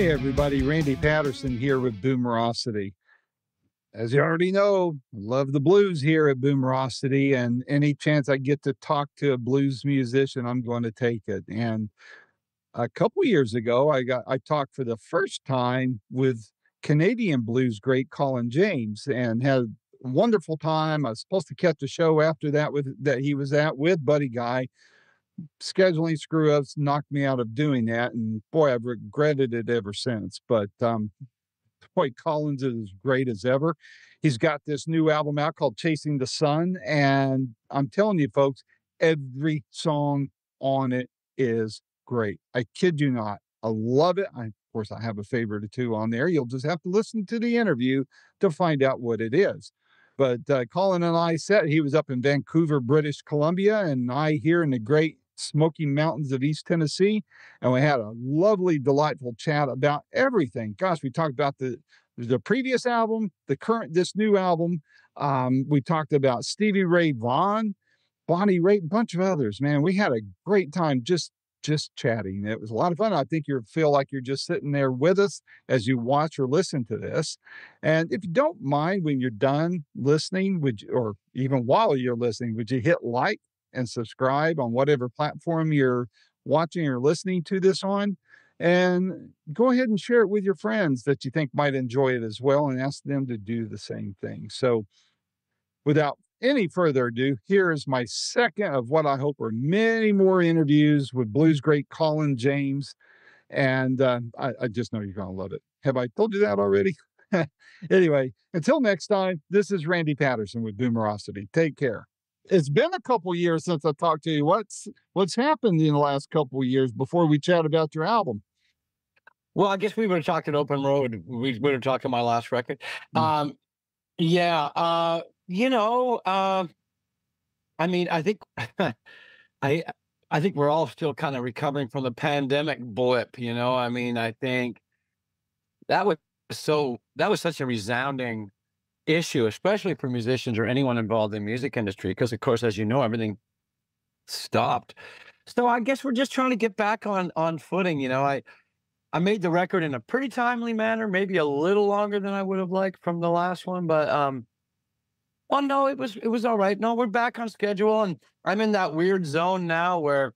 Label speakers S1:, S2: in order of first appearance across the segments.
S1: Hey, everybody. Randy Patterson here with Boomerocity. As you already know, love the blues here at Boomerocity, and any chance I get to talk to a blues musician, I'm going to take it. And a couple years ago, I got I talked for the first time with Canadian blues great Colin James and had a wonderful time. I was supposed to catch a show after that with that he was at with Buddy Guy scheduling screw ups knocked me out of doing that. And boy, I've regretted it ever since. But um, boy, Collins is as great as ever. He's got this new album out called Chasing the Sun. And I'm telling you, folks, every song on it is great. I kid you not. I love it. I, of course, I have a favorite or two on there. You'll just have to listen to the interview to find out what it is. But uh, Colin and I said he was up in Vancouver, British Columbia, and I here in the great Smoky Mountains of East Tennessee. And we had a lovely, delightful chat about everything. Gosh, we talked about the the previous album, the current, this new album. Um, we talked about Stevie Ray Vaughan, Bonnie Raitt, a bunch of others. Man, we had a great time just just chatting. It was a lot of fun. I think you feel like you're just sitting there with us as you watch or listen to this. And if you don't mind, when you're done listening, would you, or even while you're listening, would you hit like and subscribe on whatever platform you're watching or listening to this on. And go ahead and share it with your friends that you think might enjoy it as well and ask them to do the same thing. So, without any further ado, here is my second of what I hope are many more interviews with blues great Colin James. And uh, I, I just know you're going to love it. Have I told you that already? anyway, until next time, this is Randy Patterson with Boomerocity. Take care it's been a couple years since I talked to you. What's what's happened in the last couple years before we chat about your album?
S2: Well, I guess we would have talked at Open Road. We would have talked to my last record. Mm-hmm. Um, yeah, uh, you know, uh, I mean, I think I I think we're all still kind of recovering from the pandemic blip. You know, I mean, I think that was so that was such a resounding issue, especially for musicians or anyone involved in the music industry, because of course, as you know, everything stopped. So I guess we're just trying to get back on on footing. You know, I I made the record in a pretty timely manner, maybe a little longer than I would have liked from the last one, but um well no, it was it was all right. No, we're back on schedule and I'm in that weird zone now where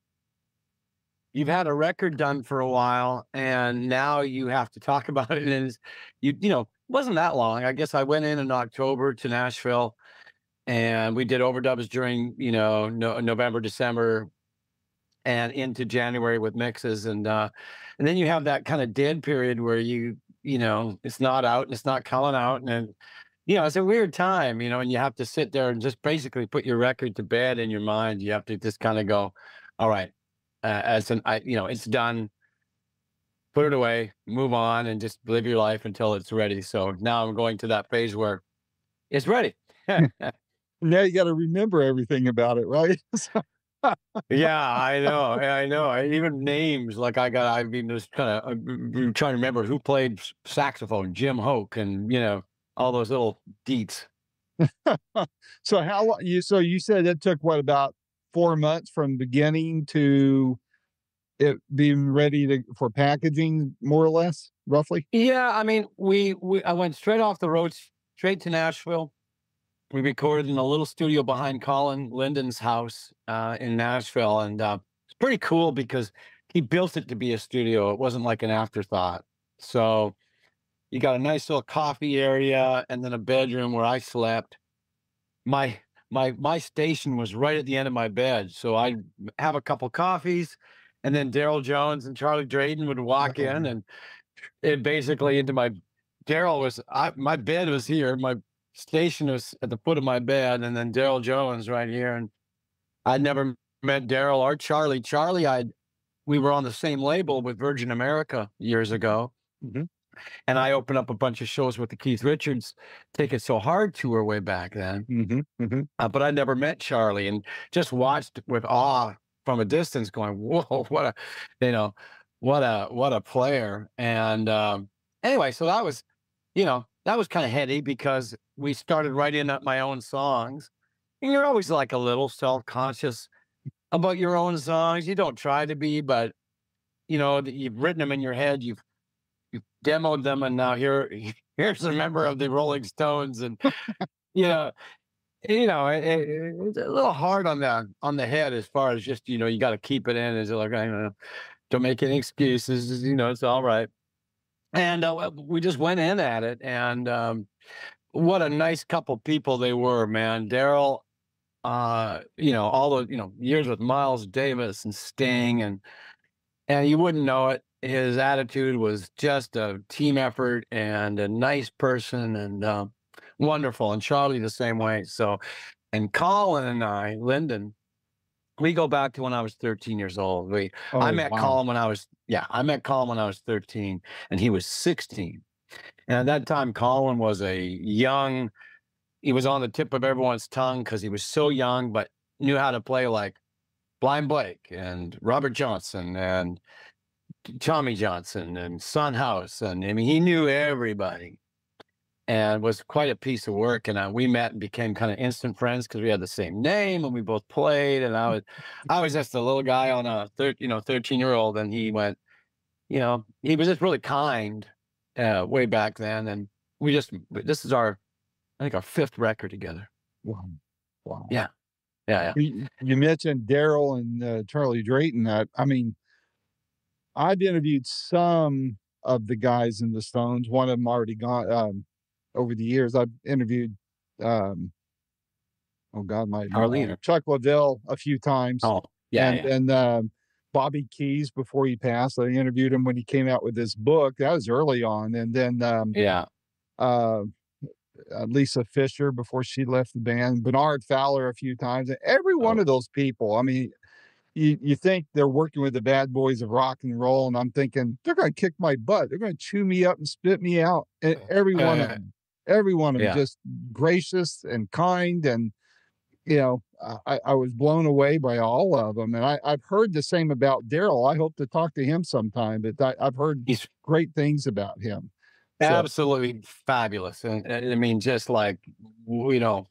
S2: you've had a record done for a while and now you have to talk about it and you you know wasn't that long. I guess I went in in October to Nashville, and we did overdubs during you know no, November, December, and into January with mixes, and uh, and then you have that kind of dead period where you you know it's not out and it's not coming out, and then, you know it's a weird time, you know, and you have to sit there and just basically put your record to bed in your mind. You have to just kind of go, all right, uh, as an I you know it's done put it away, move on, and just live your life until it's ready. So now I'm going to that phase where it's ready.
S1: now you got to remember everything about it, right?
S2: yeah, I know, I know. I, even names like I got. I mean, just kind of uh, trying to remember who played saxophone, Jim Hoke, and you know all those little deets.
S1: so how long you? So you said it took what about four months from beginning to it being ready to for packaging more or less roughly?
S2: Yeah i mean we, we i went straight off the road straight to nashville. We recorded in a little studio behind colin linden's house uh, in nashville and uh, it's pretty cool because he built it to be a studio. It wasn't like an afterthought. So you got a nice little coffee area and then a bedroom where i slept. My my my station was right at the end of my bed so i'd have a couple coffees and then Daryl Jones and Charlie Drayton would walk in and it basically into my Daryl was I, my bed was here, my station was at the foot of my bed, and then Daryl Jones right here. And I'd never met Daryl or Charlie. Charlie, I we were on the same label with Virgin America years ago. Mm-hmm. And I opened up a bunch of shows with the Keith Richards Take It So Hard tour way back then. Mm-hmm. Mm-hmm. Uh, but I never met Charlie and just watched with awe from a distance going, whoa, what a, you know, what a, what a player. And um, anyway, so that was, you know, that was kind of heady because we started writing up my own songs. And you're always like a little self conscious about your own songs. You don't try to be, but you know, you've written them in your head. You've, you've demoed them, and now here here's a member of the Rolling Stones, and you know, you know, it, it, it's a little hard on the on the head as far as just you know you got to keep it in. Is like I don't know, don't make any excuses. You know, it's all right. And uh, we just went in at it, and um, what a nice couple people they were, man. Daryl, uh, you know, all the you know years with Miles Davis and Sting, and and you wouldn't know it. His attitude was just a team effort and a nice person, and uh, wonderful. And Charlie the same way. So, and Colin and I, Linden, we go back to when I was 13 years old. We
S1: Oh,
S2: I met
S1: wow.
S2: Colin when I was yeah, I met Colin when I was 13 and he was 16. And at that time Colin was a young he was on the tip of everyone's tongue because he was so young, but knew how to play like Blind Blake and Robert Johnson and Tommy Johnson and Son House. And I mean, he knew everybody and was quite a piece of work. And uh, we met and became kind of instant friends because we had the same name and we both played. And I was, I was just a little guy on a thir- you know, 13 year old. And he went, you know, he was just really kind uh, way back then. And we just, this is our, I think our fifth record together.
S1: Wow. Wow.
S2: Yeah. Yeah. Yeah.
S1: You, you mentioned Daryl and uh, Charlie Drayton. I, I mean, I've interviewed some of the guys in the Stones. One of them already gone. Um, over the years, I've interviewed. Um, oh God, my uh. Chuck Leavell a few times.
S2: Oh, yeah.
S1: and
S2: yeah.
S1: and um, Bobby Keys before he passed. I interviewed him when he came out with his book. That was early on, and then um,
S2: yeah.
S1: uh, uh, Lisa Fischer before she left the band, Bernard Fowler a few times. and Every one
S2: Oh.
S1: of those people. I mean, you you think they're working with the bad boys of rock and roll, and I'm thinking they're going to kick my butt. They're going to chew me up and spit me out. And every one of
S2: Uh,
S1: them, every one of them,
S2: yeah.
S1: just gracious and kind and. You know, I, I was blown away by all of them, and I, I've heard the same about Daryl. I hope to talk to him sometime, but I, I've heard
S2: He's
S1: great things about him. So-
S2: absolutely fabulous. And, and I mean, just like, you know,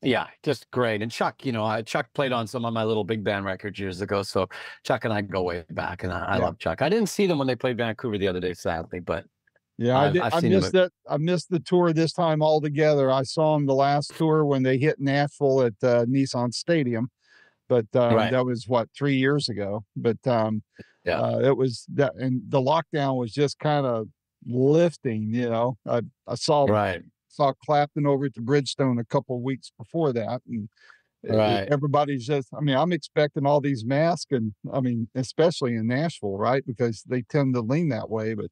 S2: yeah, just great. And Chuck, you know, I, Chuck played mm. on some of my little big band records years ago. So Chuck and I go way back, and I, I
S1: Yeah.
S2: love Chuck. I didn't see them when they played Vancouver the other day, sadly, but
S1: Yeah, I,
S2: I've-
S1: did, I
S2: seen 'em
S1: missed that. I missed the tour this time altogether. I saw them the last tour when they hit Nashville at uh, Nissan Stadium, but um,
S2: Right.
S1: that was what three years ago. But um,
S2: Yeah.
S1: uh, it was that, and the lockdown was just kind of lifting. You know, I I saw
S2: right,
S1: saw Clapton over at the Bridgestone a couple of weeks before that, and
S2: Right.
S1: everybody's just. I mean, I'm expecting all these masks, and I mean, especially in Nashville, right? Because they tend to lean that way. But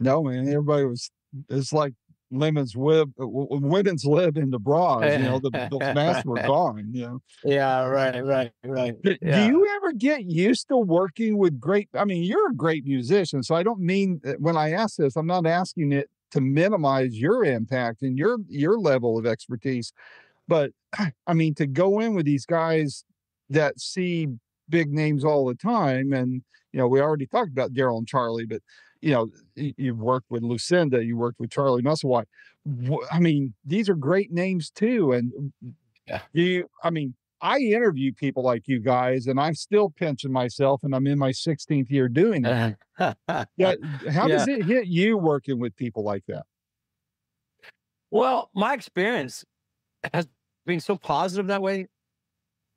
S1: no, man, everybody was. It's like lemons lib, uh, women's lib in the bras. You know, the, those masks were gone. You know.
S2: yeah, right, right, right.
S1: Do, do you ever get used to working with great? I mean, you're a great musician, so I don't mean when I ask this, I'm not asking it to minimize your impact and your your level of expertise, but I mean to go in with these guys that see big names all the time, and you know we already talked about Daryl and Charlie, but you know you've worked with Lucinda, you worked with Charlie Musselwhite. I mean, these are great names too, and
S2: mm,
S1: mm, Yeah. you? I mean, I interview people like you guys, and I'm still pinching myself, and I'm in my 16th year doing it. Yeah, how does it hit you working with people like that?
S2: Well, my experience has been so positive that way.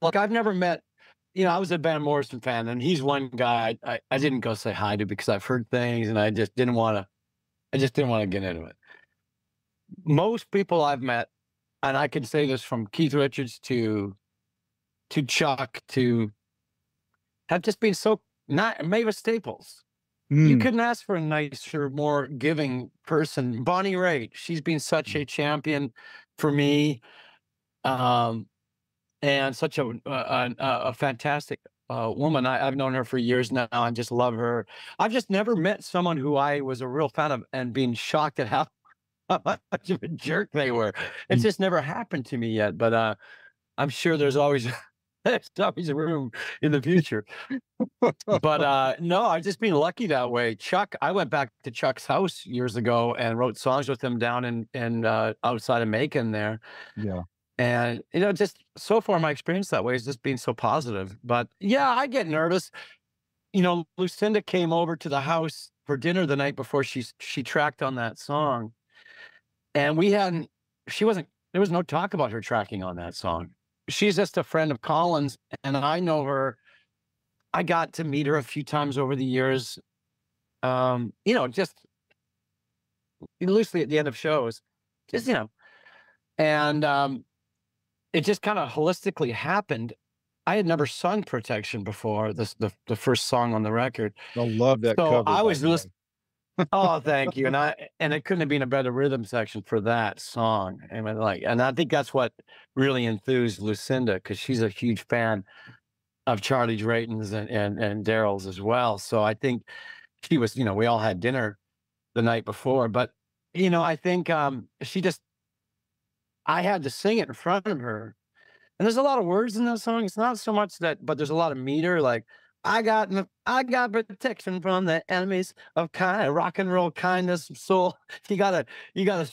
S2: Like I've never met, you know, I was a Van Morrison fan, and he's one guy I, I, didn't go say hi to because I've heard things and I just didn't want to, I just didn't want to get into it. Most people I've met, and I can say this from Keith Richards to, to Chuck to, have just been so not Mavis Staples. You
S1: Mm,
S2: couldn't ask for a nicer, more giving person. Bonnie Raitt, she's been such a champion for me, um, and such a a, a, a fantastic uh, woman. I, I've known her for years now. I just love her. I've just never met someone who I was a real fan of and being shocked at how, how much of a jerk they were. It's
S1: Mm.
S2: just never happened to me yet. But uh, I'm sure there's always there's always room in the future but uh no i've just been lucky that way chuck i went back to chuck's house years ago and wrote songs with him down in in uh outside of macon there
S1: yeah.
S2: And you know just so far my experience that way is just being so positive but yeah i get nervous you know, Lucinda came over to the house for dinner the night before she she tracked on that song, and we hadn't. She wasn't. There was no talk about her tracking on that song. She's just a friend of Colin's, and I know her. I got to meet her a few times over the years. Um, you know, just loosely at the end of shows, just you know, and um, it just kind of holistically happened. I had never sung Protection before. This the the first song on the record.
S1: I love that
S2: So
S1: cover.
S2: I was listening. Oh, thank you. And I and it couldn't have been a better rhythm section for that song. I mean, like, and I think that's what really enthused Lucinda because she's a huge fan of Charlie Drayton's and and and Daryl's as well. So I think she was, you know, we all had dinner the night before, but you know, I think um she just I had to sing it in front of her. And there's a lot of words in that song. It's not so much that, but there's a lot of meter. Like I got, I got protection from the enemies of kind, rock and roll kindness, soul. You gotta, you gotta.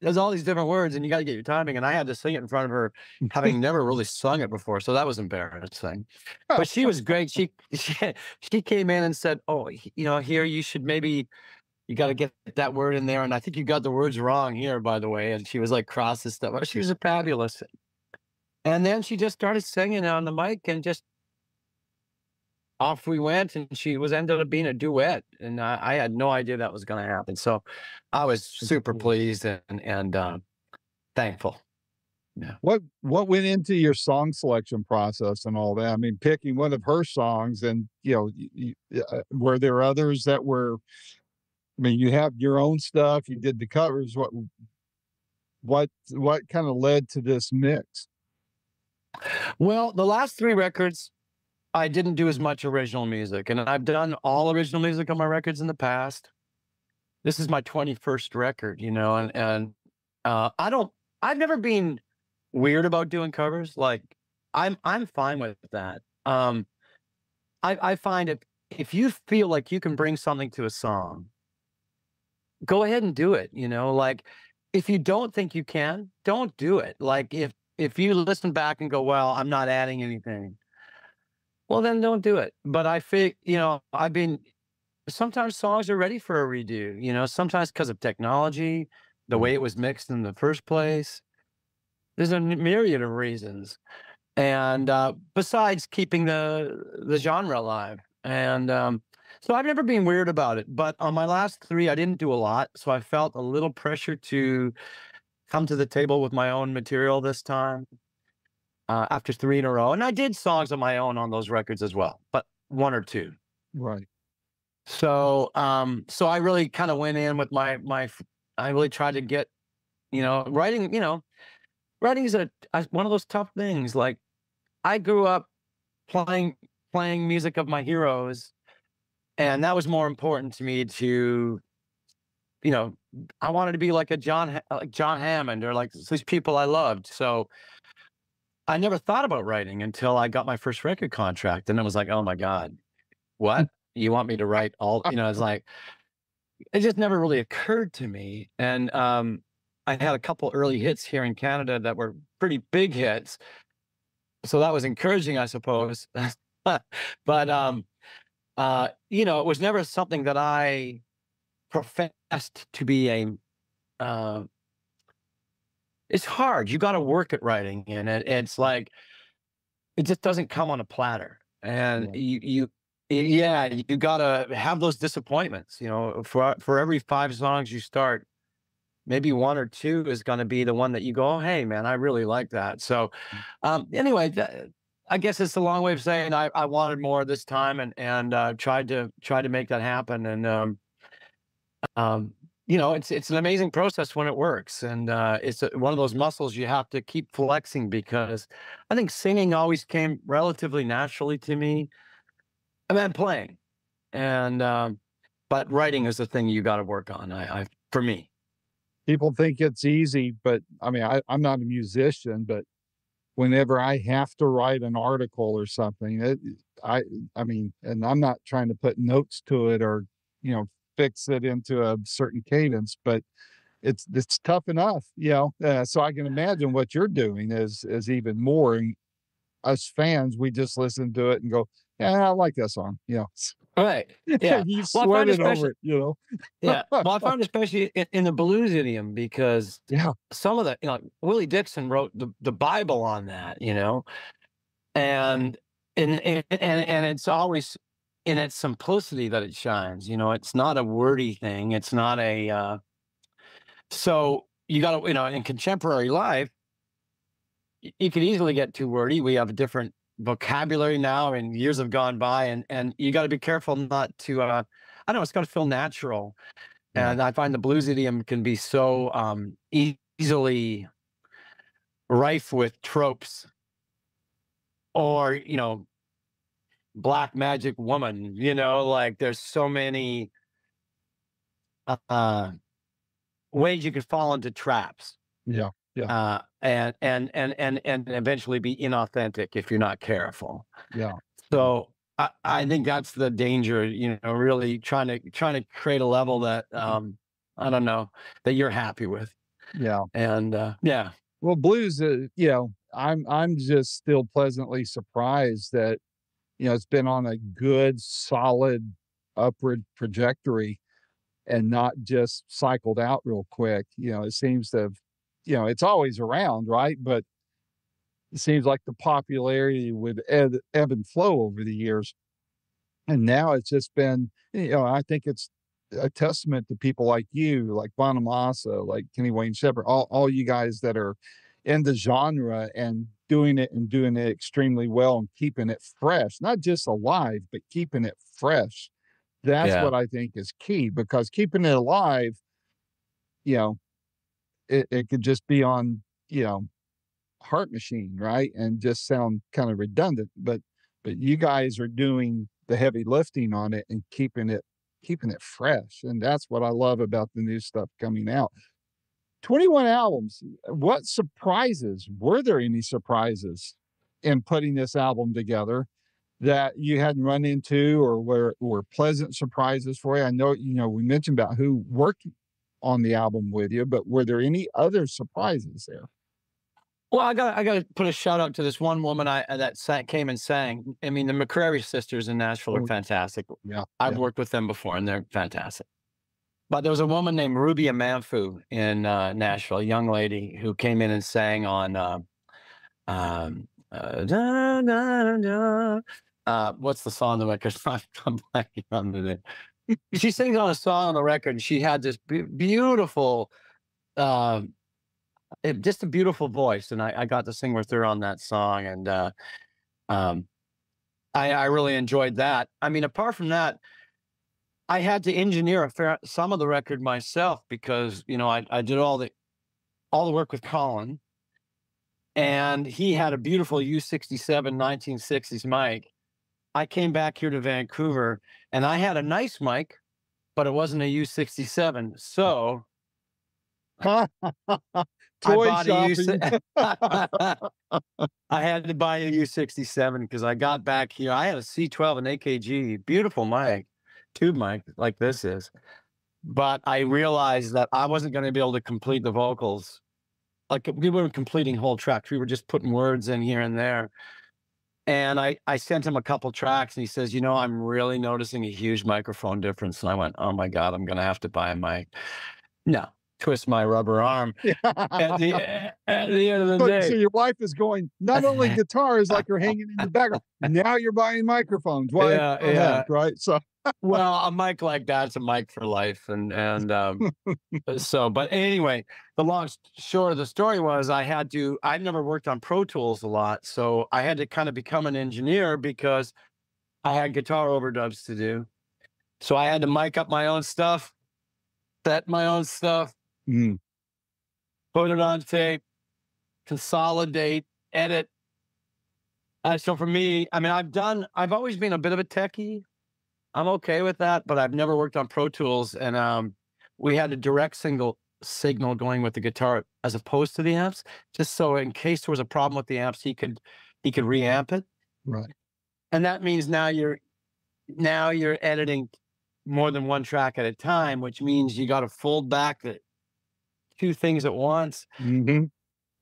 S2: There's all these different words, and you gotta get your timing. And I had to sing it in front of her, having never really sung it before, so that was embarrassing. Oh, but she was great. She, she, she came in and said, "Oh, you know, here you should maybe." You got to get that word in there, and I think you got the words wrong here, by the way. And she was like cross and stuff. She was a fabulous. And then she just started singing on the mic and just off we went. And she was ended up being a duet. And I, I had no idea that was going to happen. So I was super pleased and, and uh, thankful.
S1: What what went into your song selection process and all that? I mean, picking one of her songs, and you know, y- y- uh, were there others that were? I mean, you have your own stuff. You did the covers. What what what kind of led to this mix?
S2: Well, the last three records, I didn't do as much original music. And I've done all original music on my records in the past. This is my 21st record, you know, and, and uh, I don't, I've never been weird about doing covers. Like I'm, I'm fine with that. Um, I, I find it, if you feel like you can bring something to a song, go ahead and do it, you know, like if you don't think you can, don't do it. Like if, if you listen back and go, well, I'm not adding anything, well, then don't do it. But I think, you know, I've been, sometimes songs are ready for a redo, you know, sometimes because of technology, the way it was mixed in the first place. There's a myriad of reasons. And uh, besides keeping the the genre alive. And um, so I've never been weird about it. But on my last three, I didn't do a lot. So I felt a little pressure to come to the table with my own material this time uh, after three in a row. And I did songs of my own on those records as well, but one or two.
S1: Right.
S2: So, um, so I really kind of went in with my my. I really tried to get, you know, writing. You know, writing is a, a one of those tough things. Like, I grew up playing playing music of my heroes, and that was more important to me to, you know, I wanted to be like a John like John Hammond or like these people I loved. So. I never thought about writing until I got my first record contract, and I was like, "Oh my god, what you want me to write all?" You know, it's like it just never really occurred to me. And um, I had a couple early hits here in Canada that were pretty big hits, so that was encouraging, I suppose. but um, uh, you know, it was never something that I professed to be a. Uh, it's hard. You got to work at writing, and it, it's like it just doesn't come on a platter. And
S1: Right.
S2: you, you, yeah, you got to have those disappointments. You know, for for every five songs you start, maybe one or two is going to be the one that you go, oh, hey, man, I really like that. So, um, anyway, that, I guess it's a long way of saying I, I wanted more this time, and and uh, tried to try to make that happen. And um, um, you know, it's it's an amazing process when it works, and uh, it's a, one of those muscles you have to keep flexing because I think singing always came relatively naturally to me, and then playing, and um, but writing is the thing you got to work on. I, I for me,
S1: People think it's easy, but I mean, I, I'm not a musician, but whenever I have to write an article or something, it, I, I mean, and I'm not trying to put notes to it or, you know, fix it into a certain cadence, but it's it's tough enough, you know. Uh, so I can imagine what you're doing is is even more. And us fans, we just listen to it and go, Yeah, I like that song. Yeah.
S2: Right. Yeah. Well, I find
S1: over it, you know?
S2: yeah. Well, I find especially in, in the blues idiom because
S1: Yeah.
S2: some of the you know Willie Dixon wrote the, the Bible on that, you know, and and and and it's always in its simplicity that it shines. You know, it's not a wordy thing. It's not a uh, so you got to you know in contemporary life, you could easily get too wordy. We have a different vocabulary now, and years have gone by, and and you got to be careful not to. Uh, I don't know. It's got to feel natural,
S1: Yeah.
S2: and I find the blues idiom can be so um, easily rife with tropes, or you know, black magic woman. You know, like there's so many uh, uh, ways you could fall into traps
S1: Yeah. Yeah.
S2: uh, and and and and and eventually be inauthentic if you're not careful.
S1: Yeah.
S2: So I, I think that's the danger. You know, really trying to trying to create a level that um, I don't know that you're happy with,
S1: Yeah.
S2: and uh, yeah,
S1: Well, blues, uh, you know, I'm I'm just still pleasantly surprised that you know it's been on a good, solid upward trajectory and not just cycled out real quick. You know, it seems to have, you know, it's always around, right? But it seems like the popularity would ebb, ebb and flow over the years. And now it's just been, you know, I think it's a testament to people like you, like Bonamassa, like Kenny Wayne Shepherd, all, all you guys that are in the genre and doing it and doing it extremely well and keeping it fresh, not just alive, but keeping it fresh. That's
S2: Yeah.
S1: what I think is key because keeping it alive, you know, it, it could just be on, you know, heart machine, right? And just sound kind of redundant. But but you guys are doing the heavy lifting on it and keeping it keeping it fresh. And that's what I love about the new stuff coming out. 21 albums. What surprises? Were there any surprises in putting this album together that you hadn't run into or were were pleasant surprises for you? I know, you know, we mentioned about who worked on the album with you, but were there any other surprises there?
S2: Well, I got I got to put a shout out to this one woman I uh, that sang, came and sang. I mean, the McCrary sisters in Nashville
S1: Oh,
S2: are fantastic.
S1: yeah,
S2: I've
S1: yeah.
S2: worked with them before, and they're fantastic. But there was a woman named Ruby Amanfu in uh, Nashville, a young lady who came in and sang on uh, um, uh, da, da, da, uh, what's the song on the record? I'm, I'm blanking on the name. She sings on a song on the record. And she had this be- beautiful, um, it- just a beautiful voice, and I, I got to sing with her on that song, and uh, um, I, I really enjoyed that. I mean, apart from that, I had to engineer a fair some of the record myself because you know I, I did all the all the work with Colin, and he had a beautiful U67 1960s mic. I came back here to Vancouver and I had a mm-hmm. nice mic, but it wasn't a U67. So
S1: Toy shopping.
S2: U6 I had to buy a U67 because I got mm-hmm. back here. I had a C12 and AKG, beautiful mic, tube mic like this is. But I realized that I wasn't going to be able to complete the vocals. Like we weren't completing whole tracks. We were just putting words in here and there. And I, I sent him a couple tracks and he says, you know, I'm really noticing a huge microphone difference. And I went, oh my God, I'm going to have to buy a mic. No, twist my rubber arm. At the, eh, at the end of the
S1: But
S2: day.
S1: so your wife is going, not only guitars like you're hanging in the background, now you're buying microphones. Why?
S2: Yeah, yeah.
S1: right. So
S2: well, a mic like that's a mic for life, and and um, so. But anyway, the long short of the story was I had to. I've never worked on Pro Tools a lot, so I had to kind of become an engineer because I had guitar overdubs to do. So I had to mic up my own stuff, set my own stuff,
S1: mm,
S2: put it on tape, consolidate, edit. Uh, so for me, I mean, I've done, I've always been a bit of a techie. I'm okay with that, but I've never worked on Pro Tools. And um, we had a direct single signal going with the guitar as opposed to the amps, just so in case there was a problem with the amps, he could he could reamp it.
S1: right.
S2: And that means now you're now you're editing more than one track at a time, which means you got to fold back the two things at once.
S1: hmm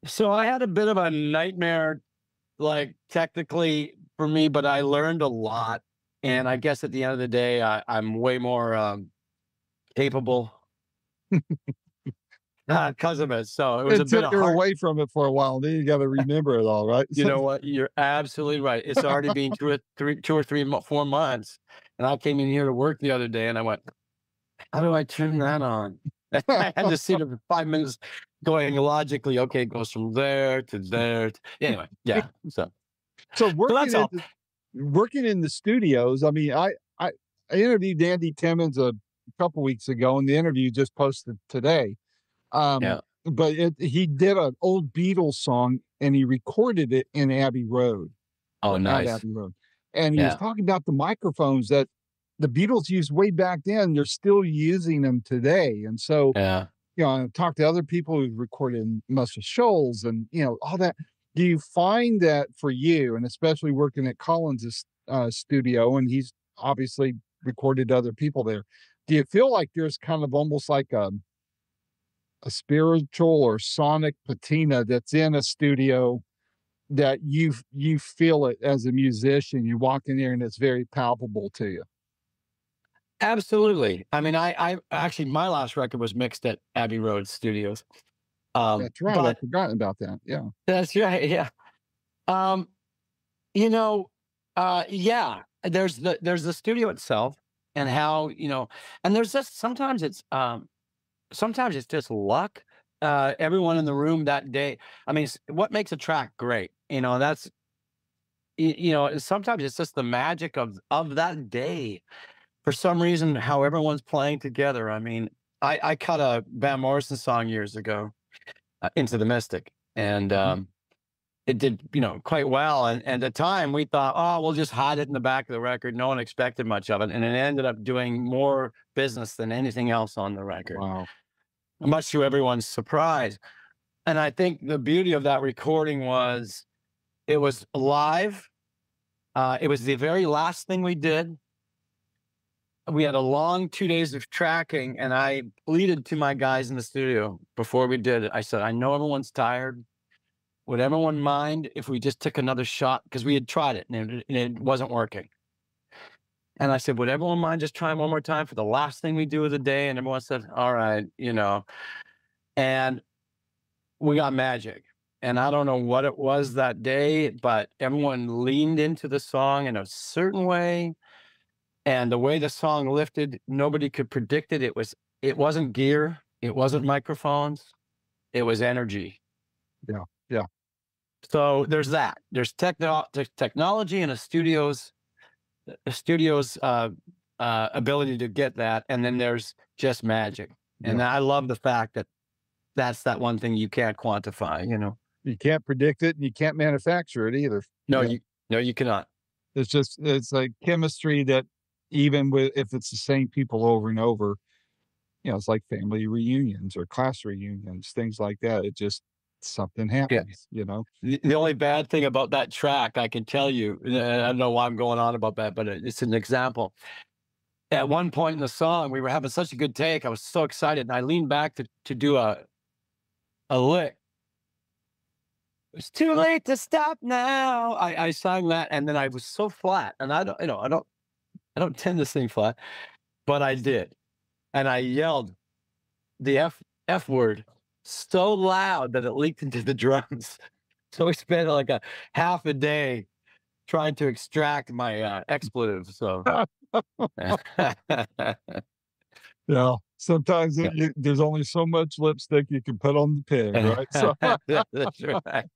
S2: So I had a bit of a nightmare, like technically for me, but I learned a lot. And I guess at the end of the day, I, I'm way more um, capable because of it. So it was
S1: It
S2: a bit
S1: took
S2: of
S1: her
S2: hard,
S1: away from it for a while. Then you got to remember it all, right?
S2: you know what? You're absolutely right. It's already been two or three, two or three, four months, and I came in here to work the other day, and I went, "How do I turn that on?" I had to sit for five minutes, going logically. Okay, it goes from there to there. To, anyway, yeah. So
S1: So working
S2: that's
S1: in
S2: all.
S1: the, working in the studios. I mean, I I, I interviewed Andy Timmons a couple weeks ago, and the interview just posted today. Um,
S2: Yeah.
S1: But it, he did an old Beatles song, and he recorded it in Abbey Road.
S2: Oh, nice.
S1: Abbey Road, and he was talking about the microphones that the Beatles used way back then. They're still using them today, and so
S2: Yeah.
S1: you know, I talked to other people who've recorded in Muscle Shoals and, you know, all that. Do you find that for you, and especially working at Colin's uh, studio, and he's obviously recorded other people there, do you feel like there's kind of almost like a, a spiritual or sonic patina that's in a studio that you you feel it as a musician? You walk in there and it's very palpable to you.
S2: Absolutely. I mean, I, I actually my last record was mixed at Abbey Road Studios. Um,
S1: That's right.
S2: but
S1: I've forgotten about that. Yeah.
S2: That's right. Yeah. Um, you know, uh, yeah. There's the there's the studio itself and how you know, and there's just sometimes it's um, sometimes it's just luck. Uh, everyone in the room that day. I mean, what makes a track great? You know, that's y- you know, sometimes it's just the magic of of that day. For some reason, how everyone's playing together. I mean, I I cut a Van Morrison song years ago, uh, Into the Mystic, and
S1: Mhm.
S2: um, it did you know quite well and, and at the time we thought oh we'll just hide it in the back of the record no one expected much of it and it ended up doing more business than anything else on the record
S1: Wow.
S2: much to everyone's surprise and i think the beauty of that recording was it was live uh, it was the very last thing we did we had a long two days of tracking and i pleaded to my guys in the studio before we did it. I said i know everyone's tired. Would everyone mind if we just took another shot? Because we had tried it and it, and it wasn't working. And i said would everyone mind just trying one more time for the last thing we do of the day? And everyone said all right you know. And we got magic. And i don't know what it was that day but everyone leaned into the song in a certain way and the way the song lifted nobody could predict it it was it wasn't gear it wasn't microphones it was energy
S1: Yeah, yeah.
S2: so there's that there's techno- there's technology and a studio's a studio's uh, uh, ability to get that and then there's just magic and i love the fact that that's that one thing you can't quantify you know
S1: You can't predict it and you can't manufacture it either.
S2: no
S1: Yeah.
S2: you no you cannot
S1: It's just it's like chemistry that even with if it's the same people over and over, you know, it's like family reunions or class reunions, things like that. It just something happens, you know.
S2: The, only bad thing about that track, I can tell you, and I don't know why I'm going on about that, but it's an example. At one point in the song, we were having such a good take. I was so excited, and I leaned back to to do a a lick. It's too late to stop now. I, I sang that, and then I was so flat, and I don't, you know, I don't, I don't tend to sing flat, but I did, and I yelled the f f word so loud that it leaked into the drums. So we spent like a half a day trying to extract my uh, expletive. So
S1: Yeah. Sometimes it, you, there's only so much lipstick you can put on the pig, right? So,
S2: that's right.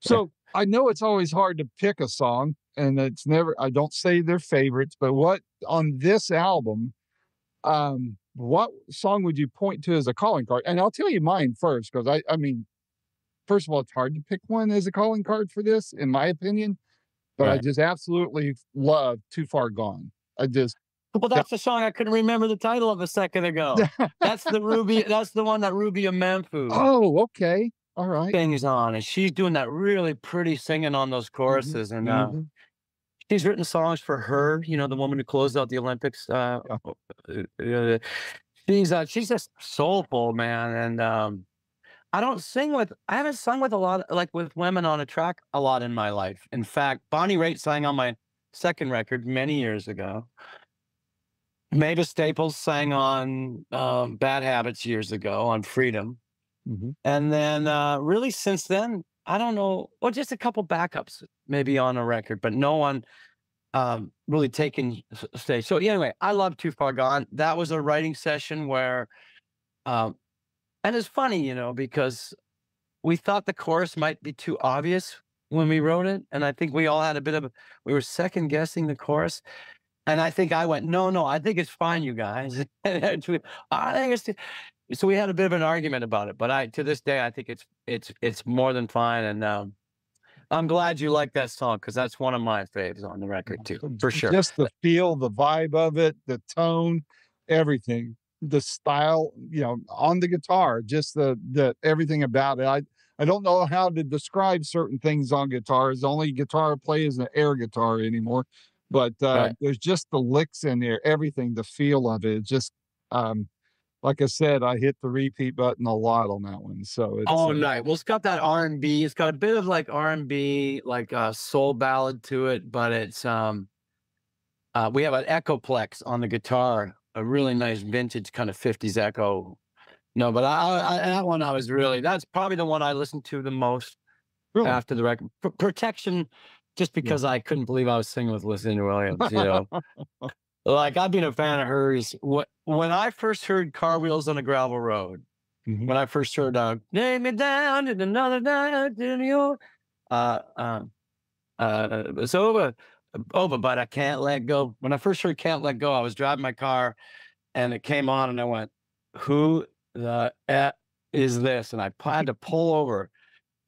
S1: so I know it's always hard to pick a song, and it's never. I don't say they're favorites, but what on this album, um, what song would you point to as a calling card? And I'll tell you mine first, because I, I mean, first of all, it's hard to pick one as a calling card for this, in my opinion. But I just absolutely love "Too Far Gone." I just
S2: Well, that's the song I couldn't remember the title of a second ago. That's the Ruby. That's the one that Ruby Amanfu
S1: oh, okay, all right.
S2: Things on, and she's doing that really pretty singing on those choruses. And uh,
S1: Mhm.
S2: She's written songs for her. You know, the woman who closed out the Olympics. Uh, uh, uh, she's uh, she's just soulful, man. And um, I don't sing with I haven't sung with a lot like with women on a track a lot in my life. In fact, Bonnie Raitt sang on my second record many years ago. Mavis Staples sang on um, Bad Habits years ago on Freedom.
S1: Mhm.
S2: And then uh, really since then, I don't know, well, just a couple backups maybe on a record, but no one um, really taking stage. So anyway, I love Too Far Gone. That was a writing session where, um, and it's funny, you know, because we thought the chorus might be too obvious when we wrote it, and I think we all had a bit of we were second guessing the chorus, and I think I went, no, no, I think it's fine, you guys. I think it's. So we had a bit of an argument about it, but I to this day I think it's it's it's more than fine, and um, I'm glad you like that song because that's one of my faves on the record too, for sure.
S1: Just the feel, the vibe of it, the tone, everything, the style, you know, on the guitar, just the the everything about it. I I don't know how to describe certain things on guitars. The only guitar I play is an air guitar anymore. But uh,
S2: Right.
S1: there's just the licks in there, everything, the feel of it. it's Just um, like I said, I hit the repeat button a lot on that one. So it's
S2: Oh,
S1: uh,
S2: night. Well, it's got that R and B. It's got a bit of like R and B, like a soul ballad to it, but it's um, uh, we have an Echoplex on the guitar, a really nice vintage kind of '50s Echo. No, but I, I that one I was really that's probably the one I listened to the most
S1: really
S2: after the record. P- Protection, just because I couldn't believe I was singing with Lucinda Williams. You know, like I've been a fan of hers. What when I first heard Car Wheels on a Gravel Road
S1: Mhm.
S2: when I first heard uh Take Me Down to Another Night in Your uh um uh it's over over, but I can't let go. When I first heard Can't Let Go, I was driving my car and it came on and I went, Who the F is this? And I had to pull over.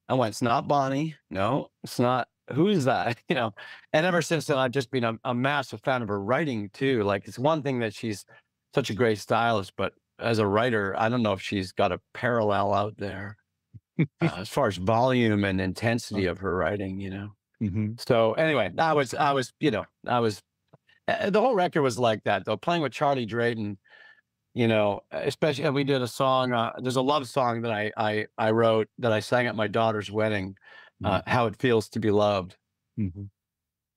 S2: I went, It's not Bonnie. No, it's not. Who is that? You know, and ever since then, I've just been a, a massive fan of her writing too. Like, it's one thing that she's such a great stylist, but as a writer, I don't know if she's got a parallel out there uh, as far as volume and intensity of her writing, you know.
S1: Mhm.
S2: So anyway, I was, I was, you know, I was, uh, the whole record was like that though. Playing with Charlie Drayton, you know, especially and we did a song. Uh, there's a love song that I, I, I wrote that I sang at my daughter's wedding. Uh, how it feels to be loved.
S1: Mhm.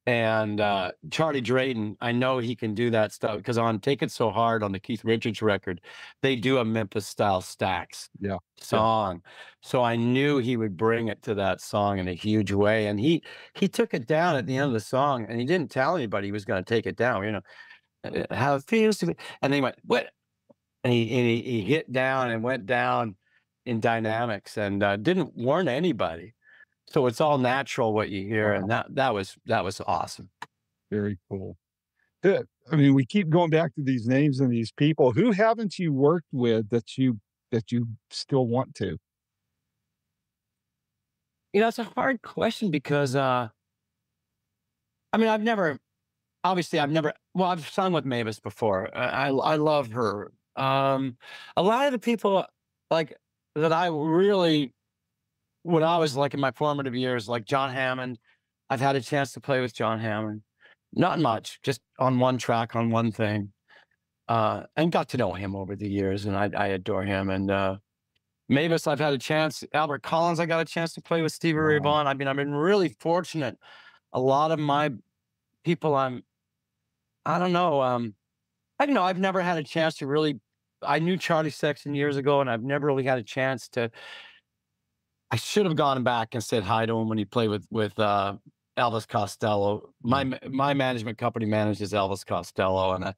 S2: And uh, Charlie Drayton, I know he can do that stuff because on Take It So Hard on the Keith Richards record, they do a Memphis style Stax
S1: Yeah.
S2: song. So I knew he would bring it to that song in a huge way. And he he took it down at the end of the song and he didn't tell anybody he was going to take it down, you know, uh, how it feels to be. And then he went, what? And he, and he, he hit down and went down in dynamics and uh, didn't warn anybody. So it's all natural what you hear. And that, that was, that was awesome.
S1: Very cool. Yeah, I mean, we keep going back to these names and these people. Who haven't you worked with that you that you still want to?
S2: You know, it's a hard question because, uh, I mean, I've never, obviously, I've never, well, I've sung with Mavis before. I, I, I love her. Um, a lot of the people like that I really, when I was like in my formative years, like John Hammond, I've had a chance to play with John Hammond. Not much, just on one track, on one thing. Uh, and got to know him over the years, and I, I adore him. And uh, Mavis, I've had a chance. Albert Collins, I got a chance to play with Stevie Ray Vaughan. I mean, I've been really fortunate. A lot of my people, I'm, I don't know. Um, I don't know. I've never had a chance to really. I knew Charlie Sexton years ago, and I've never really had a chance to. I should have gone back and said hi to him when he played with with uh, Elvis Costello. My ma- my management company manages Elvis Costello, and I,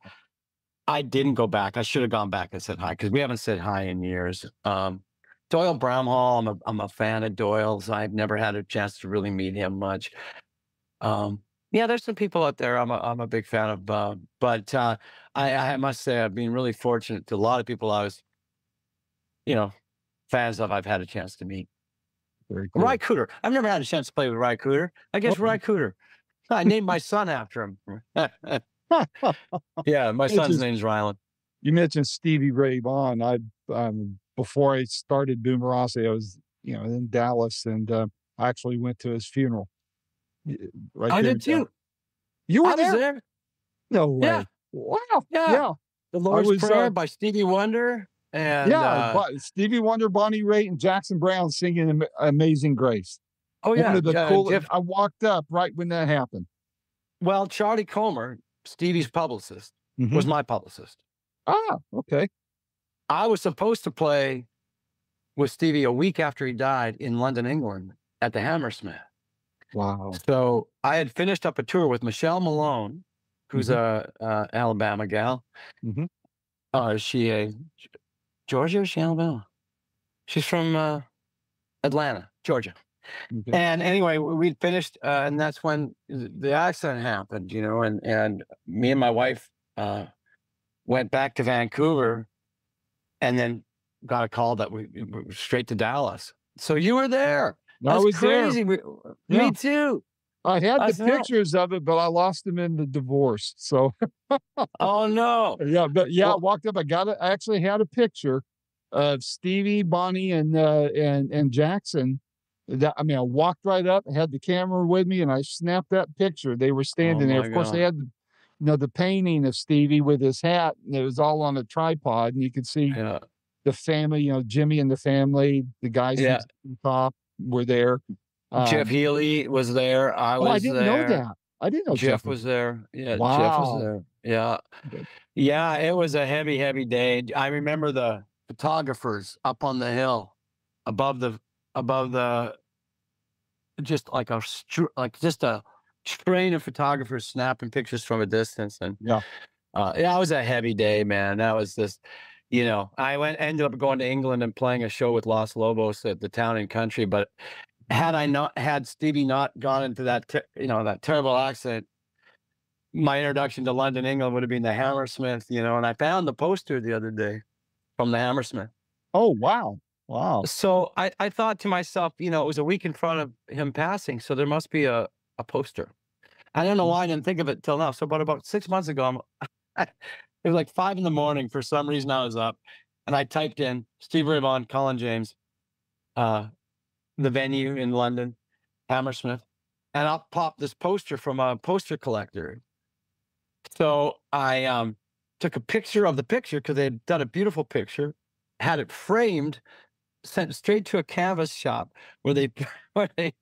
S2: I didn't go back. I should have gone back and said hi because we haven't said hi in years. Um, Doyle Bramhall, I'm a I'm a fan of Doyle's. I've never had a chance to really meet him much. Um, yeah, there's some people out there I'm a I'm a big fan of, uh, but uh, I, I must say I've been really fortunate to a lot of people I was, you know, fans of. I've had a chance to meet.
S1: Very cool.
S2: Ry Cooder. I've never had a chance to play with Ry Cooder. I guess
S1: Oh.
S2: Ry Cooder. I named my son after him. yeah, my son's
S1: just-
S2: name's Rylan.
S1: you mentioned Stevie Ray Vaughan. I um, before I started Boomerocity, I was you know in Dallas, and uh, I actually went to his funeral. Right
S2: I did too.
S1: You were
S2: I was
S1: there?
S2: there.
S1: No way!
S2: Yeah.
S1: Wow!
S2: Yeah.
S1: yeah.
S2: The Lord's
S1: was,
S2: Prayer
S1: uh,
S2: by Stevie Wonder. And
S1: Yeah,
S2: uh,
S1: Stevie Wonder, Bonnie Raitt, and Jackson Browne singing Amazing Grace.
S2: oh yeah,
S1: One of the
S2: uh,
S1: coolest.
S2: Jeff-
S1: I walked up right when that happened.
S2: well, Charlie Comer, Stevie's publicist,
S1: Mhm.
S2: was my publicist.
S1: Ah, okay.
S2: I was supposed to play with Stevie a week after he died in London, England, at the Hammersmith.
S1: Wow.
S2: So I had finished up a tour with Michelle Malone, who's a, a Alabama gal.
S1: Mhm.
S2: Uh, is she a Georgia? Is she Alabama? She's from uh, Atlanta, Georgia.
S1: Okay.
S2: And anyway, we- we'd finished, uh, and that's when the accident happened, you know. And and me and my wife uh, went back to Vancouver, and then got a call that we, we straight to Dallas. So you were there.
S1: I was
S2: crazy. We-
S1: Yeah.
S2: Me too.
S1: I had
S2: I
S1: the pictures of it, but I lost them in the divorce. So
S2: Oh no.
S1: yeah, but yeah, I walked up. I got it. I actually had a picture of Stevie, Bonnie, and uh, and and Jackson. That I mean, I walked right up, had the camera with me, and I snapped that picture. They were standing there. Of course, they
S2: God.
S1: had, you know, the painting of Stevie with his hat, and it was all on a tripod, and you could see
S2: Yeah.
S1: the family. You know, Jimmie and the family, the guys
S2: Yeah.
S1: from top were there.
S2: Jeff
S1: Um,
S2: Healy was there. I
S1: oh,
S2: was
S1: I didn't
S2: there.
S1: know that. I didn't know
S2: Jeff was there. Yeah, Jeff was there. Yeah. Yeah, it was a heavy, heavy day. I remember the photographers up on the hill above the above the just like a like just a train of photographers snapping pictures from a distance and
S1: Yeah.
S2: uh yeah, it was a heavy day, man. That was just you know, I went ended up going to England and playing a show with Los Lobos at the town and country, but had I not had Stevie not gone into that you know that terrible accident, my introduction to London, England would have been the Hammersmith, you know. And I found the poster the other day from the Hammersmith.
S1: Oh wow, wow.
S2: So I, I thought to myself, you know, it was a week in front of him passing, so there must be a, a poster. I don't know why I didn't think of it till now. So about about six months ago, I'm, it was like five in the morning. For some reason, I was up and I typed in Stevie Ray Vaughan, Colin James, uh, the venue in London, Hammersmith, and I'll pop this poster from a poster collector. So I um, took a picture of the picture because they had done a beautiful picture, had it framed, sent straight to a canvas shop where they where they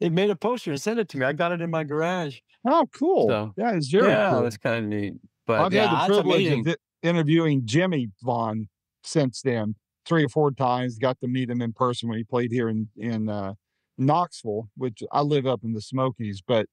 S2: they made a poster and sent it to me. I got it in my garage.
S1: Oh, cool.
S2: So,
S1: yeah, it's very
S2: yeah,
S1: cool.
S2: it's kind of neat. But
S1: I've
S2: yeah,
S1: had the
S2: that's
S1: privilege
S2: amazing.
S1: of interviewing Jimmie Vaughan since then, three or four times. Got to meet him in person when he played here in in uh, Knoxville, which I live up in the Smokies. But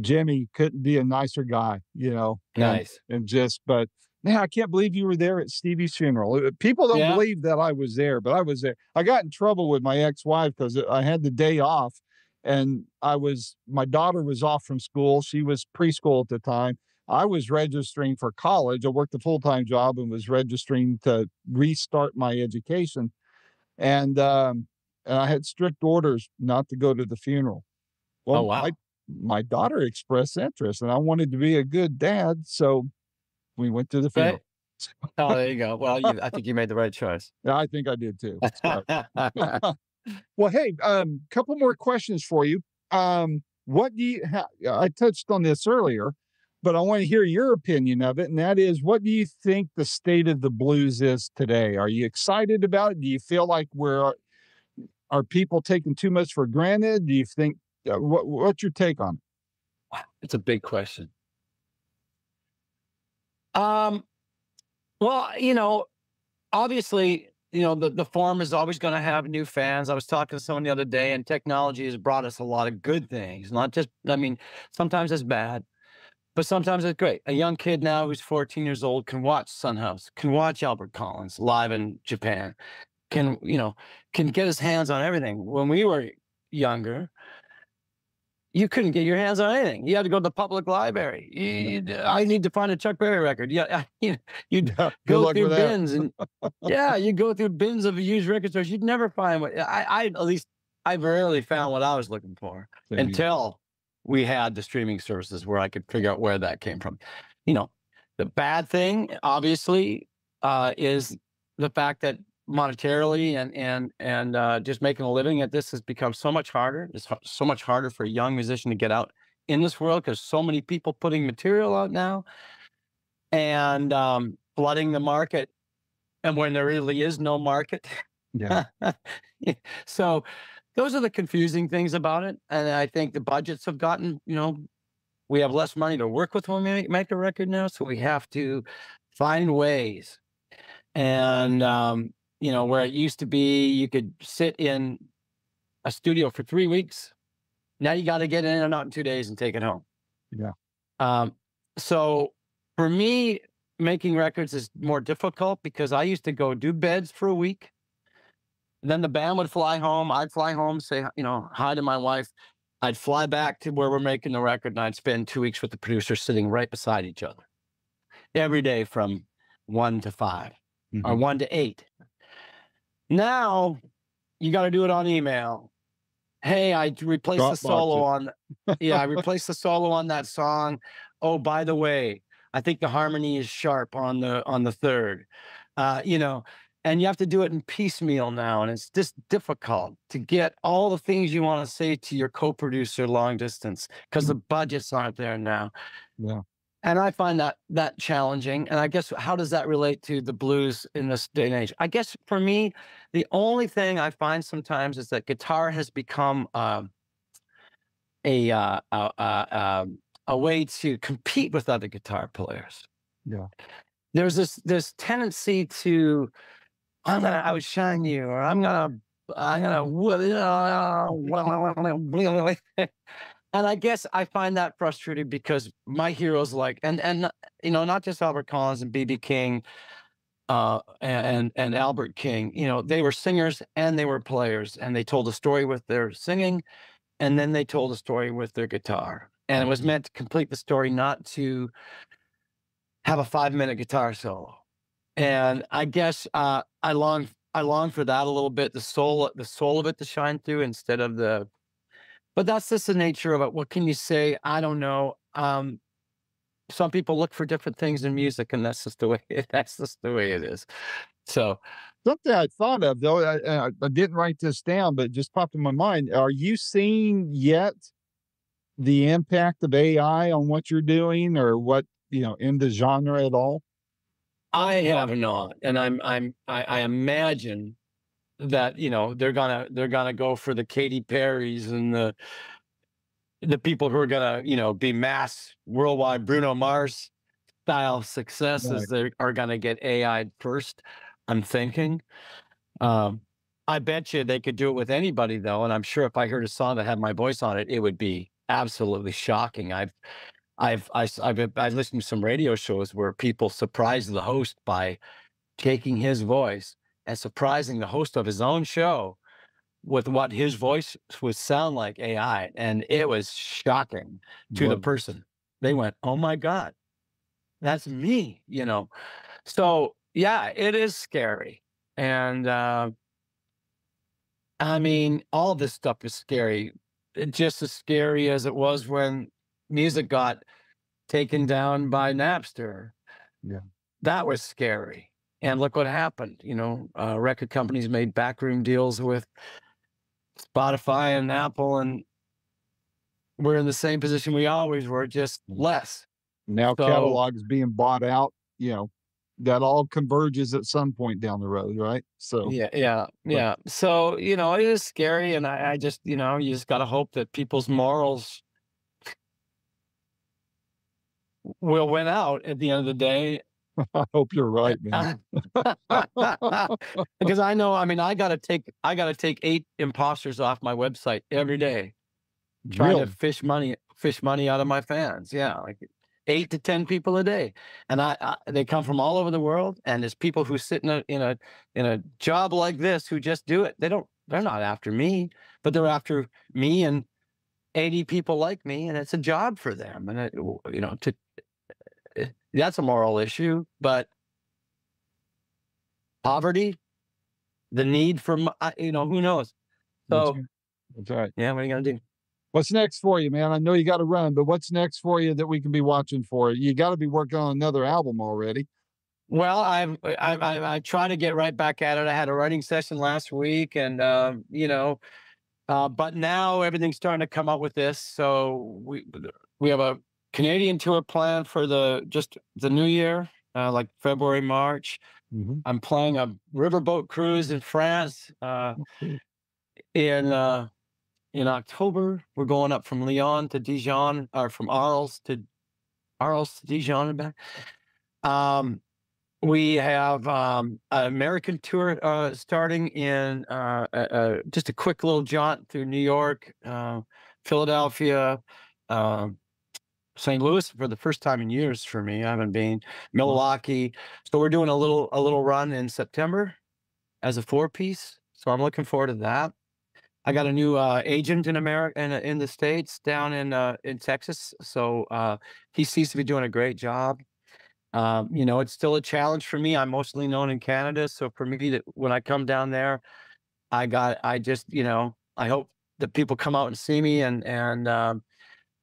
S1: Jimmie couldn't be a nicer guy, you know.
S2: Nice.
S1: And just, but man, I can't believe you were there at Stevie's funeral. Uh, People don't
S2: Yeah.
S1: believe that I was there, but I was there. I got in trouble with my ex-wife because I had the day off, and I was my daughter was off from school. She was preschool at the time. I was registering for college. I worked a full time job and was registering to restart my education. And um, and I had strict orders not to go to the funeral. Well,
S2: Oh, wow.
S1: my, my daughter expressed interest, and I wanted to be a good dad, so we went to the funeral.
S2: Right? Oh, there you go. Well, you, I think you made the right choice.
S1: Yeah, I think I did too. So- well, hey, um, couple more questions for you. Um, what do you? Ha- I touched on this earlier, but I want to hear your opinion of it, and that is, what do you think the state of the blues is today? Are you excited about it? Do you feel like we're are people taking too much for granted? Do you think uh, what what's your take on? it?
S2: it's a big question. Um, well, you know, obviously, you know, the, the form is always going to have new fans. I was talking to someone the other day, and technology has brought us a lot of good things, not just, I mean, sometimes it's bad, but sometimes it's great. A young kid now who's 14 years old can watch Son House, can watch Albert Collins live in Japan, can, you know, can get his hands on everything. When we were younger, you couldn't get your hands on anything. You had to go to the public library. You- I need to find a Chuck Berry record. Yeah, you you'd go through bins and yeah, you go through bins of used record stores. You'd never find what I, I at least I rarely found what I was looking for
S1: Same
S2: until we had the streaming services where I could figure out where that came from. You know, the bad thing, obviously, uh, is the fact that monetarily and and and uh, just making a living at this has become so much harder. It's so much harder for a young musician to get out in this world because so many people putting material out now and um, flooding the market and when there really is no market.
S1: Yeah.
S2: so those are the confusing things about it. And I think the budgets have gotten, you know, we have less money to work with when we make, a record now. So we have to find ways. And, um, you know, where it used to be, you could sit in a studio for three weeks. Now you got to get in and out in two days and take it home.
S1: Yeah.
S2: Um, so for me, making records is more difficult because I used to go do beds for a week. Then the band would fly home. I'd fly home, say, you know, hi to my wife. I'd fly back to where we're making the record and I'd spend two weeks with the producer sitting right beside each other every day from one to 5 or
S1: Mhm.
S2: one to eight. Now you got to do it on email. Hey, I replaced the solo
S1: it.
S2: on, yeah, I replaced the solo on that song. Oh, by the way, I think the harmony is sharp on the on the third. Uh, you know, and you have to do it in piecemeal now, and it's just difficult to get all the things you want to say to your co-producer long distance because the budgets aren't there now.
S1: Yeah.
S2: And I find that that challenging. And I guess how does that relate to the blues in this day and age? I guess for me, the only thing I find sometimes is that guitar has become um, a uh, a, a, um, a way to compete with other guitar players.
S1: Yeah.
S2: There's this this tendency to I'm gonna outshine you, or I'm gonna I'm gonna and I guess I find that frustrating because my heroes like and and you know not just Albert Collins and BB King uh and and Albert King you know they were singers and they were players and they told a story with their singing and then they told a story with their guitar and it was meant to complete the story not to have a 5 minute guitar solo and I guess uh I long I long for that a little bit the soul the soul of it to shine through instead of the but that's just the nature of it. What can you say? I don't know. Um, some people look for different things in music, and that's just the way. That's just the way it is. So
S1: Something I thought of though, I, I, didn't write this down, but it just popped in my mind. Are you seeing yet the impact of AI on what you're doing or what, you know, in the genre at all?
S2: I have not, and I'm I'm I, I imagine that you know they're gonna they're gonna go for the Katy Perrys and the the people who are gonna you know be mass worldwide Bruno Mars style successes they are gonna get AI first. I'm thinking. Um, I bet you they could do it with anybody though, and I'm sure if I heard a song that had my voice on it, it would be absolutely shocking. I've I've I, I've I've listened to some radio shows where people surprise the host by taking his voice and surprising the host of his own show with what his voice would sound like AI, and it was shocking to the person. They went, "Oh my god, that's me," you know. So yeah, it is scary, and uh, I mean, all this stuff is scary. Just as scary as it was when music got taken down by Napster.
S1: Yeah.
S2: That was scary. And look what happened. You know, uh, record companies made backroom deals with Spotify and Apple, and we're in the same position we always were, just
S1: Mm.
S2: less.
S1: now
S2: So-
S1: catalogs being bought out, you know, that all converges at some point down the road, right? So
S2: Yeah, yeah, yeah. So, you know, it is scary. And I, I just, you know, you just got to hope that people's morals will win out at the end of the day.
S1: I hope you're right, man.
S2: because I know, I mean, I got to take, I got to take eight imposters off my website every day, trying
S1: Really?
S2: to fish money, fish money out of my fans. Yeah. Like eight to 10 people a day. And I, I they come from all over the world. And there's people who sit in a, in a, in a job like this who just do it. They don't, they're not after me, but they're after me and 80 people like me. And it's a job for them. And it, you know, to, that's a moral issue, but poverty, the need for, you know, who knows?
S1: That's
S2: So,
S1: right. That's right.
S2: yeah, what are you going to do?
S1: What's next for you, man? I know you got to run, but what's next for you that we can be watching for? You got to be working on another album already.
S2: Well, I'm I'm I I try to get right back at it. I had a writing session last week, and um, you know, uh, but now everything's starting to come up with this. So we we have a Canadian tour plan for the just the new year, uh, like February, March.
S1: Mhm.
S2: I'm playing a riverboat cruise in France uh, in uh, in October. We're going up from Lyon to Dijon, or from Arles to Arles to Dijon and back. Um, we have um, an American tour uh, starting in uh, just a quick little jaunt through New York, uh, Philadelphia, uh, St. Louis for the first time in years for me. I haven't been Milwaukee. So we're doing a little a little run in September as a four piece. So I'm looking forward to that. I got a new uh, agent in America in, in the states down in uh, in Texas. So uh, he seems to be doing a great job. Um, you know, it's still a challenge for me. I'm mostly known in Canada, so for me that when I come down there, I got I just you know I hope that people come out and see me and and um,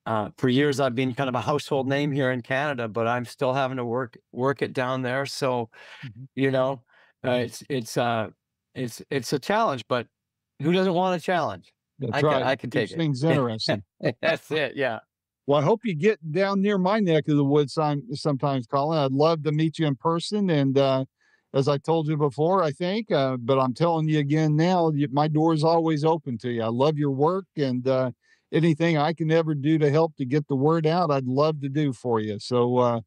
S2: uh, for years I've been kind of a household name here in Canada, but I'm still having to work work it down there. So
S1: Mhm.
S2: you know, uh,
S1: Mhm.
S2: it's it's uh it's it's a challenge, but who doesn't want a challenge?
S1: That's
S2: I can. I can take
S1: Keeps
S2: it.
S1: things interesting.
S2: That's it. Yeah.
S1: Well, I hope you get down near my neck of the woods some, sometimes, Colin. I'd love to meet you in person. And uh, as I told you before, I think, uh, but I'm telling you again now, you, my door is always open to you. I love your work and uh, anything I can ever do to help to get the word out, I'd love to do for you. So uh,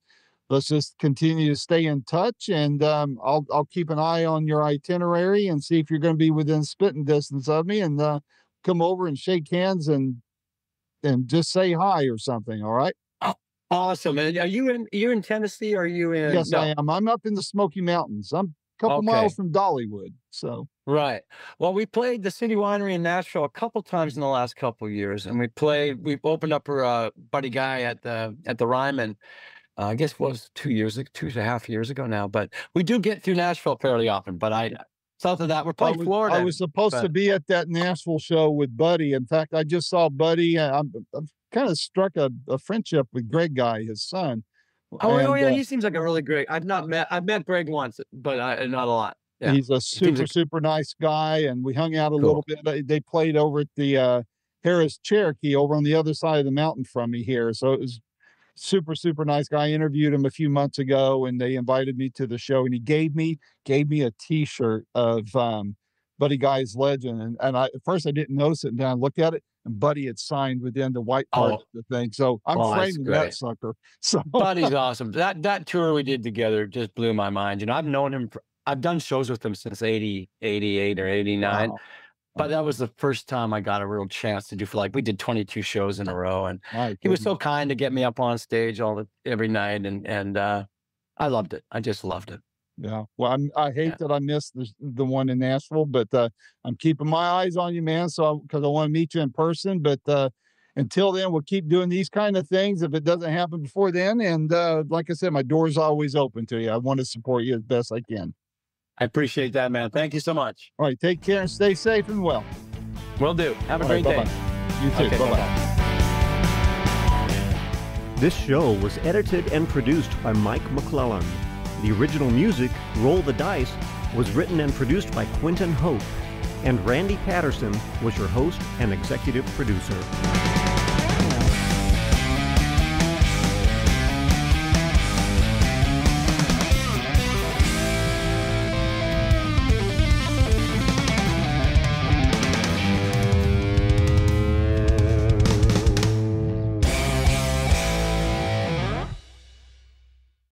S1: let's just continue to stay in touch, and um, I'll I'll keep an eye on your itinerary and see if you're going to be within spitting distance of me, and uh, come over and shake hands and and just say hi or something. All right.
S2: Awesome. And are you in You're in Tennessee? Are you in
S1: Yes,
S2: no.
S1: I am. I'm up in the Smoky Mountains. I'm couple
S2: Okay.
S1: miles from Dollywood. So
S2: Right. Well, we played the City Winery in Nashville a couple times in the last couple years, and we played. We opened up for uh, Buddy Guy at the at the Ryman. Uh, I guess it was two years, two and a half years ago now. But we do get through Nashville fairly often. But I south of that, we're
S1: I
S2: playing
S1: was,
S2: Florida.
S1: I was supposed to be at that Nashville show with Buddy. In fact, I just saw Buddy. I'm, I've kind of struck a, a friendship with Greg Guy, his son.
S2: Oh, oh yeah,
S1: uh,
S2: he seems like a really great. I've not met. I've met Greg once, but I, not a lot. Yeah.
S1: He's a super, super nice guy. And we hung out a
S2: Cool.
S1: little bit. They, played over at the uh, Harrah's Cherokee over on the other side of the mountain from me here. So it was super, super nice guy. I interviewed him a few months ago and they invited me to the show and he gave me, gave me a t-shirt of um, Buddy Guy's legend. And, and I, at first I didn't notice it. And then I looked at it and Buddy had signed within the white part
S2: Oh.
S1: of the thing. So I'm
S2: Oh,
S1: framing that sucker. So
S2: Buddy's awesome. That that tour we did together just blew my mind. You know, I've known him. For, I've done shows with him since 80, 88 or 89.
S1: wow,
S2: But that was the first time I got a real chance to do for like we did 22 shows in a row and he was so kind to get me up on stage all the every night and and uh I loved it. I just loved it.
S1: Yeah. Well, I'm, I hate
S2: Yeah.
S1: that I missed the, the one in Nashville, but uh, I'm keeping my eyes on you, man. So, because I want to meet you in person. But uh, until then, we'll keep doing these kind of things if it doesn't happen before then. And uh, like I said, my door's always open to you. I want to support you as best I can.
S2: I appreciate that, man. Thank you so much.
S1: All right. Take care and stay safe and well.
S2: Will do. Have a
S1: All right,
S2: great day.
S1: bye-bye. You too.
S2: Okay,
S1: bye bye.
S2: bye-bye.
S3: This show was edited and produced by Mike McClellan. The original music, Roll the Dice, was written and produced by Quentin Hope. And Randy Patterson was your host and executive producer.